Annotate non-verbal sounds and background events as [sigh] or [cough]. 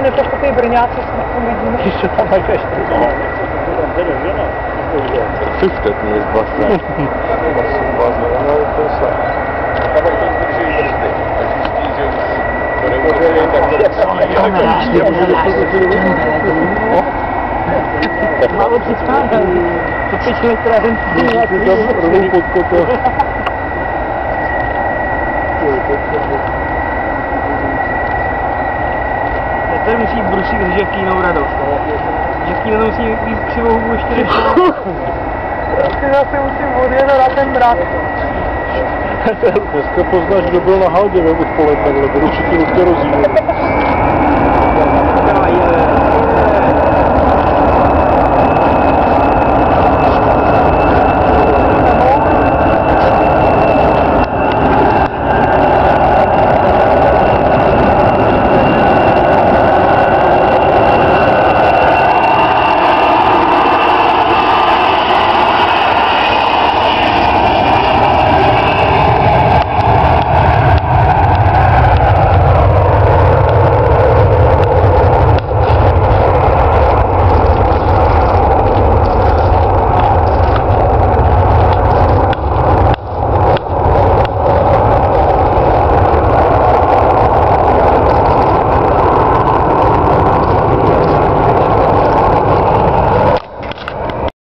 nepochopí Brňáci, co vidíme. Ještě tam mají ještě. Syftet mi jest basra. No to sam. Kawałek to zbyt się brzdy. A zjistili, że już Málo představit. To teď elektrárensky Rovnou pod kotel. To musí brusit s ževkýnou radost. Ževkýna to musí mít křivou hubu ještě než... Já si musím odjet na ten mrak. [laughs] Dneska poznáš, kdo byl na haldě ve odpoledne, ale budu všichni nutně rozdíl.